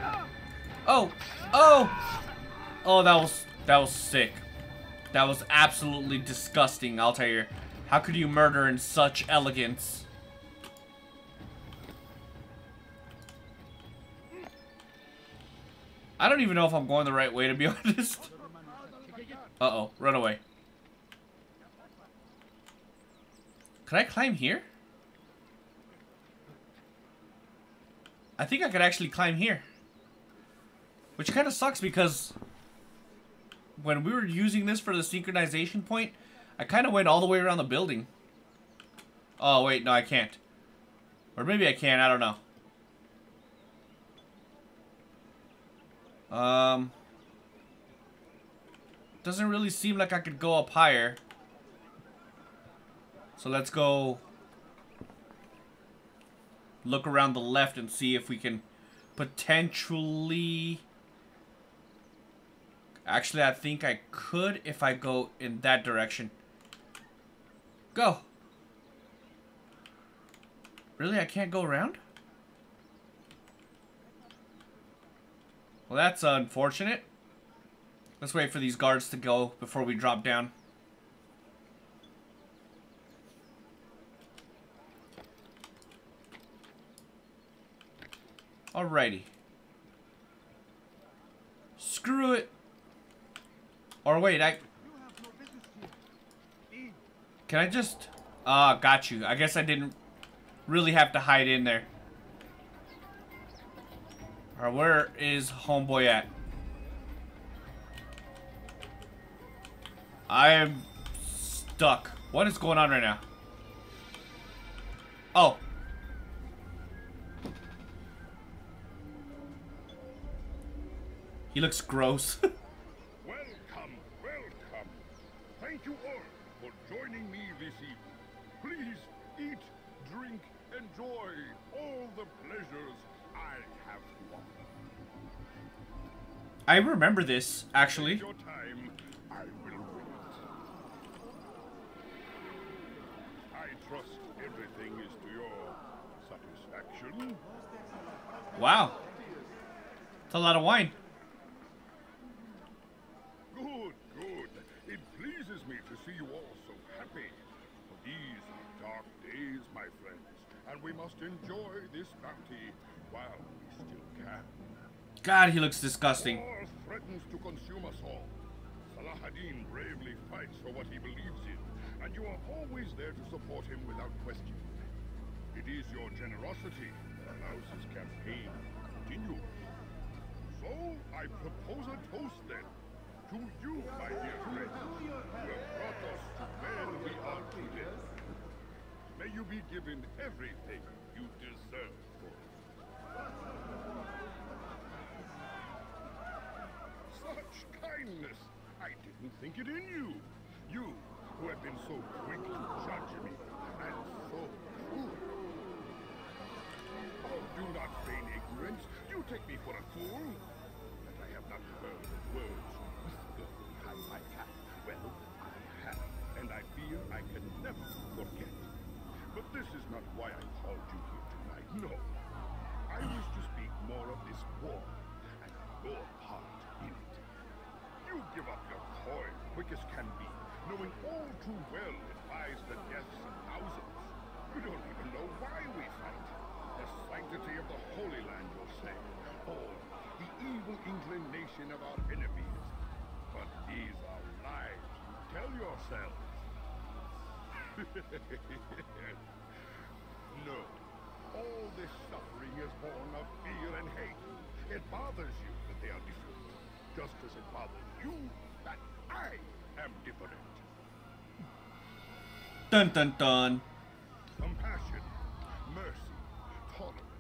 Oh! Oh! Oh, that was... That was sick. That was absolutely disgusting, I'll tell you. How could you murder in such elegance? I don't even know if I'm going the right way, to be *laughs* honest. Uh-oh, run away. Can I climb here? I think I could actually climb here. Which kind of sucks because when we were using this for the synchronization point, I kind of went all the way around the building. Oh, wait, no, I can't. Or maybe I can, I don't know. Um, doesn't really seem like I could go up higher. So let's go look around the left and see if we can potentially... Actually, I think I could if I go in that direction. Go. Really? I can't go around? Well, that's unfortunate. Let's wait for these guards to go before we drop down. Alrighty. Screw it. Or wait, I... Can I just... Ah, uh, got you. I guess I didn't really have to hide in there. Alright, where is homeboy at? I am stuck. What is going on right now? Oh, He looks gross. *laughs* I remember this, actually. Your time, I will wait. I trust everything is to your satisfaction. Wow. It's a lot of wine. Good, good. It pleases me to see you all so happy for these dark days, my friends, and we must enjoy this bounty while we still can. God, he looks disgusting. War threatens to consume us all. Bravely fights for what he believes in, and you are always there to support him without question. It is your generosity that allows his campaign to continue. So, I propose a toast then, to you, my dear friends, who have brought us to where we are today. May you be given everything you deserve for. Such kindness! I didn't think it in you. You, who have been so quick to judge me, and so cruel. Oh, do not feign ignorance. You take me for a fool. That I have not heard the words whisper behind my back. Well, I have, and I fear I can never forget. But this is not why I called you here tonight. No. I wish to speak more of this war and your part in it. You give up your coin quick as can be, knowing all too well it buys the deaths of thousands. You don't even know why we fight. The sanctity of the Holy Land, you'll say. Or the evil inclination of our enemies. But these are lies you tell yourselves. *laughs* no. All this suffering is born of fear and hate. It bothers you that they are different, just as it bothers you that I am different. Dun dun dun. Compassion, mercy, tolerance.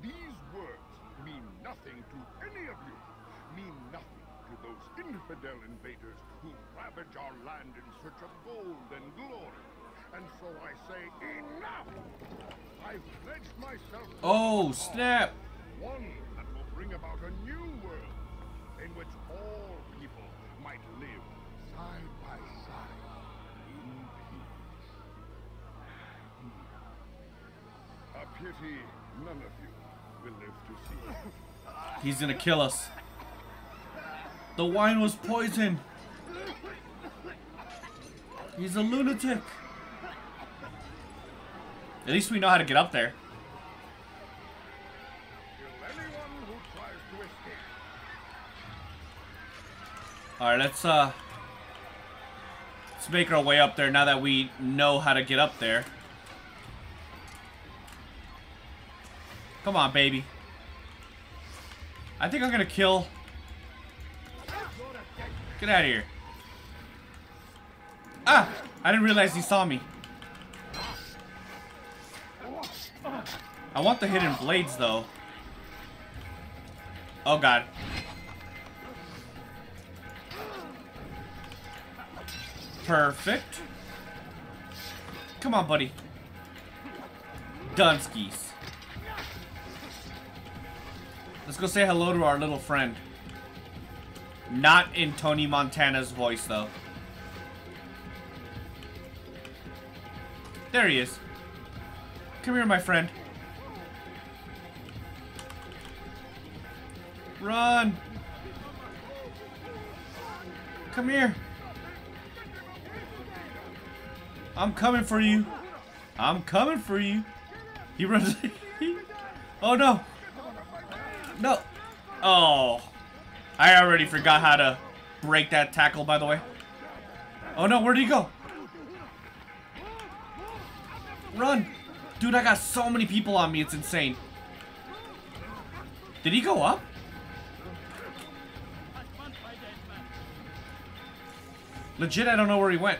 These words mean nothing to any of you. Mean nothing to those infidel invaders who ravage our land in search of gold and glory. And so I say enough! I've pledged myself Oh, snap. One that will bring about a new world in which all people might live side by side in peace. Hmm. A pity none of you will live to see. He's gonna kill us. The wine was poison. He's a lunatic. At least we know how to get up there. Alright, let's uh let's make our way up there now that we know how to get up there. Come on, baby. I think I'm gonna kill. Get out of here. Ah! I didn't realize he saw me. I want the hidden blades though. Oh god. Perfect. Come on, buddy. Dunskies. Let's go say hello to our little friend. Not in Tony Montana's voice, though. There he is. Come here, my friend. Run! Come here. I'm coming for you. I'm coming for you. He runs. *laughs* oh no. No. Oh. I already forgot how to break that tackle, by the way. Oh no, where'd he go? Run. Dude, I got so many people on me, it's insane. Did he go up? Legit, I don't know where he went.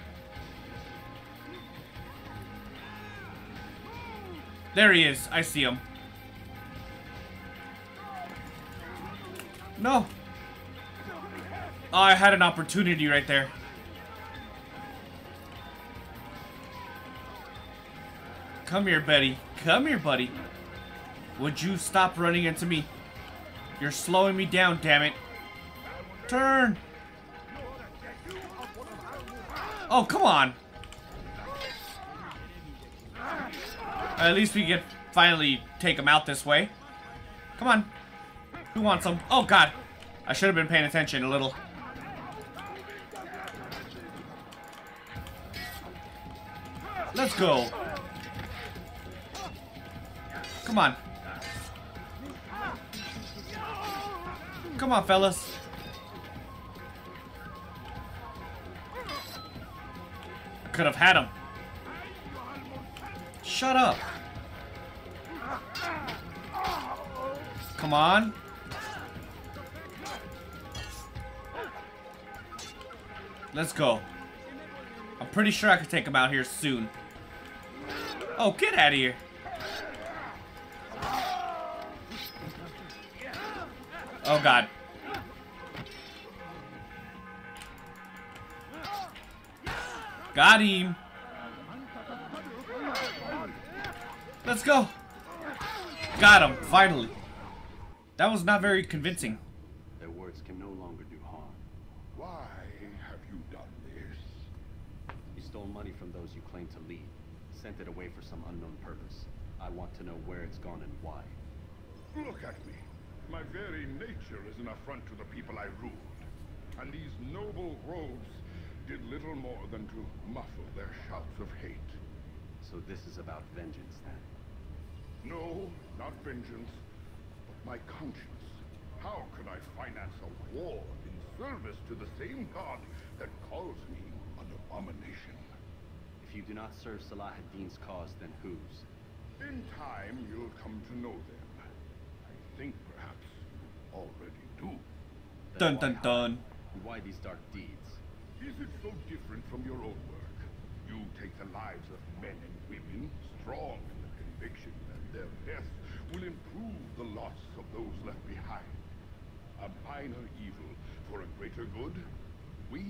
There he is. I see him. No. Oh, I had an opportunity right there. Come here, Betty. Come here, buddy. Would you stop running into me? You're slowing me down, damn it. Turn. Oh, come on. At least we can finally take him out this way. Come on. Who wants him? Oh, God. I should have been paying attention a little. Let's go. Come on. Come on, fellas. Could have had him. Shut up. Come on. Let's go. I'm pretty sure I could take him out here soon. Oh, get out of here. Oh, God. Got him. Let's go. Got him, finally. That was not very convincing. Their words can no longer do harm. Why have you done this? You stole money from those you claim to lead, sent it away for some unknown purpose. I want to know where it's gone and why. Look at me. My very nature is an affront to the people I ruled. And these noble robes did little more than to muffle their shouts of hate. So this is about vengeance, then? No, not vengeance, but my conscience. How could I finance a war in service to the same god that calls me an abomination? If If you do not serve Salah ad-Din's cause, then whose? In time, you'll come to know them. I think perhaps you already do. Dun dun dun. Why these dark deeds? Is it so different from your own work? You take the lives of men and women, strong in the conviction that their death will improve the loss of those left behind. A minor evil for a greater good? We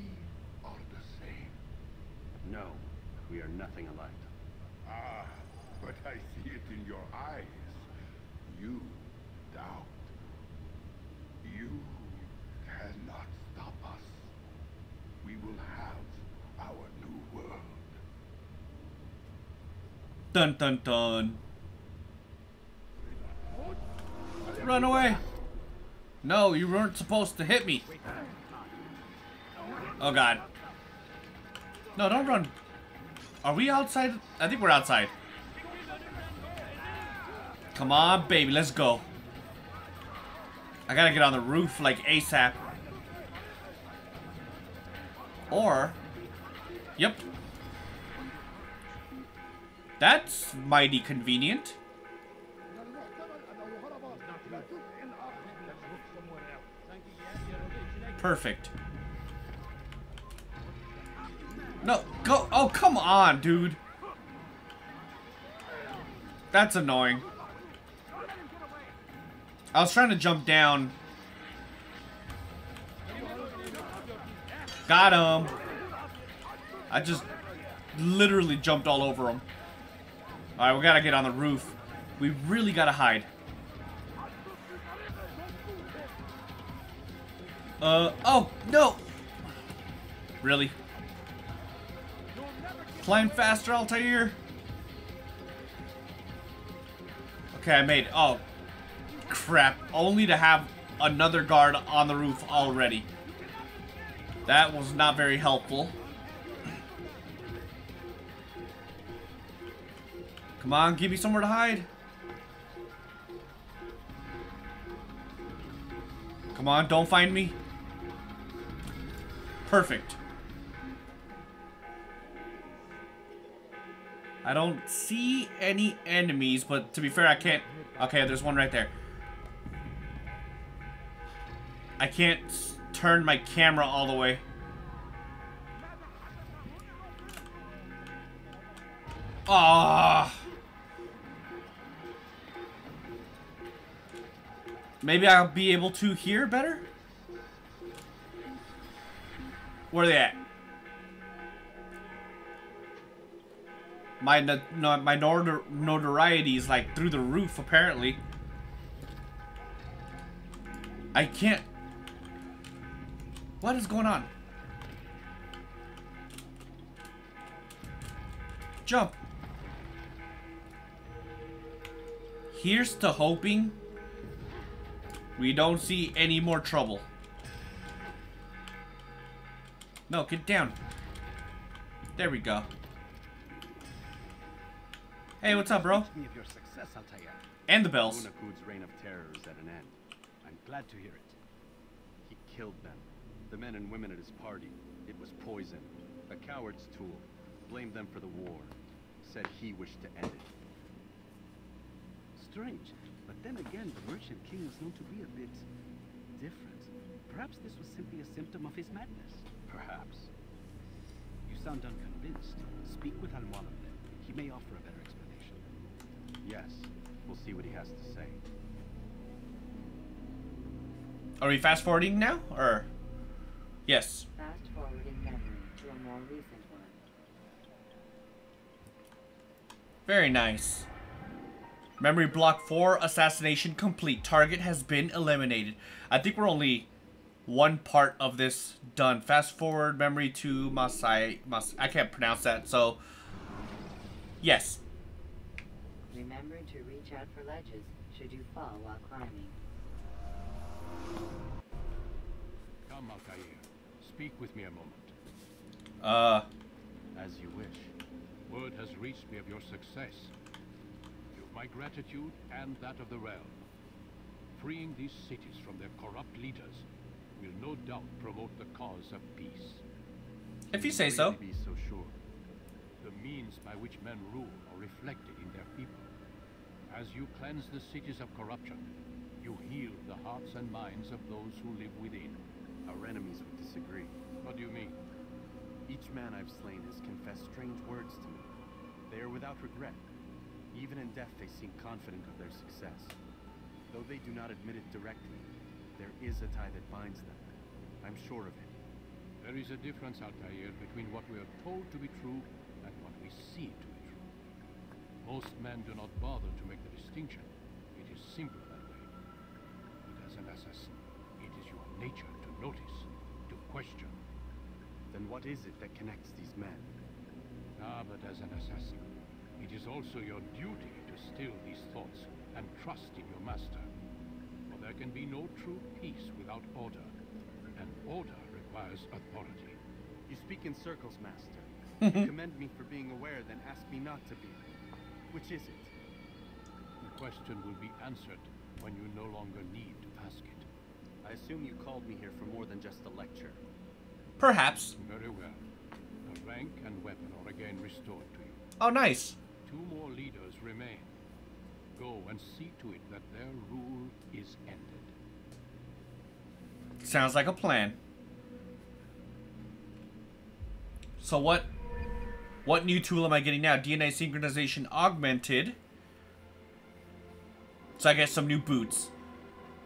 are the same. No, we are nothing alike. Ah, but I see it in your eyes. You doubt. You cannot stop us. We will have our new world. Dun dun dun. Run away. No, you weren't supposed to hit me. Oh god. No, don't run. Are we outside? I think we're outside. Come on, baby, let's go. I gotta get on the roof like ASAP. Or, yep. That's mighty convenient. Perfect. No, go. Oh, come on, dude. That's annoying. I was trying to jump down. Got him. I just literally jumped all over him. Alright, we gotta get on the roof. We really gotta hide. Uh, oh, no! Really? Climb faster, Altair! Okay, I made it. Oh, crap. Only to have another guard on the roof already. That was not very helpful. Come on, give me somewhere to hide. Come on, don't find me. Perfect. I don't see any enemies, but to be fair, I can't... Okay, there's one right there. I can't turn my camera all the way. Ah. Maybe I'll be able to hear better? Where are they at? My no, my notor notoriety is like through the roof, apparently. I can't... What is going on? Jump. Here's to hoping we don't see any more trouble. No, get down. There we go. Hey, what's up, bro? Me of your success, And the bells. Abu'l Nuqoud's reign of terror is at an end. I'm glad to hear it. He killed them. The men and women at his party. It was poison. A coward's tool. Blamed them for the war. Said he wished to end it. Strange. But then again, the Merchant King was known to be a bit... different. Perhaps this was simply a symptom of his madness. Perhaps. You sound unconvinced. Speak with Al-Mualim. He may offer a better explanation. Yes. We'll see what he has to say. Are we fast forwarding now? Or. Yes. Fast forwarding memory to a more recent one. Very nice. Memory block 4 assassination complete. Target has been eliminated. I think we're only one part of this done. Fast forward memory to Masai. Mas I can't pronounce that, so. Yes. Remember to reach out for ledges should you fall while climbing. Come, Altair. Speak with me a moment. Uh. As you wish. Word has reached me of your success. You've my gratitude and that of the realm. Freeing these cities from their corrupt leaders will no doubt promote the cause of peace. If you say so. Be so sure. The means by which men rule are reflected in their people. As you cleanse the cities of corruption, you heal the hearts and minds of those who live within. Our enemies would disagree. What do you mean? Each man I've slain has confessed strange words to me. They are without regret. Even in death, they seem confident of their success. Though they do not admit it directly, there is a tie that binds them. I'm sure of it. There is a difference, Altair, between what we are told to be true and what we see to be true. Most men do not bother to make the distinction. It is simpler that way. But as an assassin, it is your nature notice, to question. Then what is it that connects these men? Ah, but as an assassin, it is also your duty to still these thoughts and trust in your master. For there can be no true peace without order, and order requires authority. You speak in circles, Master. *laughs* you commend me for being aware, then ask me not to be. Which is it? The question will be answered when you no longer need to ask it. I assume you called me here for more than just a lecture. Perhaps. Very well. The rank and weapon are again restored to you. Oh, nice. Two more leaders remain. Go and see to it that their rule is ended. Sounds like a plan. So what what new tool am I getting now? DNA synchronization augmented. So I get some new boots.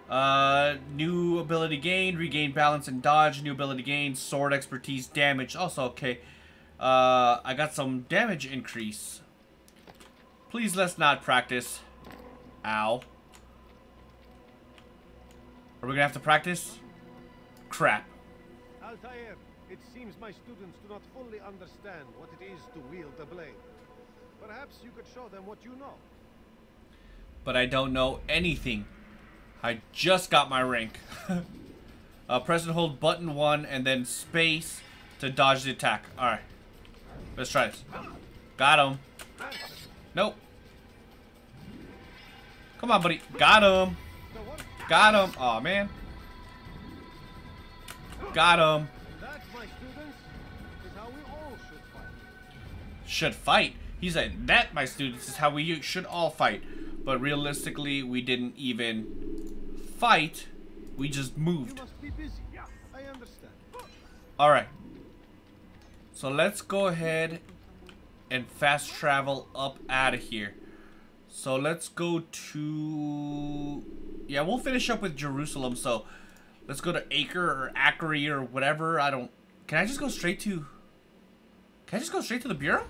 Uh, new ability gained, regain balance and dodge. New ability gained, sword expertise, damage. Also okay. Uh, I got some damage increase. Please let's not practice. Ow. Are we gonna have to practice? Crap. Altair, it seems my students do not fully understand what it is to wield the blade. Perhaps you could show them what you know. But I don't know anything. I just got my rank. *laughs* uh, press and hold button 1 and then space to dodge the attack. Alright. Let's try this. Got him. Nope. Come on, buddy. Got him. Got him. oh, man. Got him. Should fight. He said that, my students, is how we should all fight. But realistically, we didn't even fight. We just moved. You must be busy. Yeah, Alright. So let's go ahead and fast travel up out of here. So let's go to... Yeah, we'll finish up with Jerusalem, so... Let's go to Acre or Acre or whatever. I don't... Can I just go straight to... Can I just go straight to the Bureau?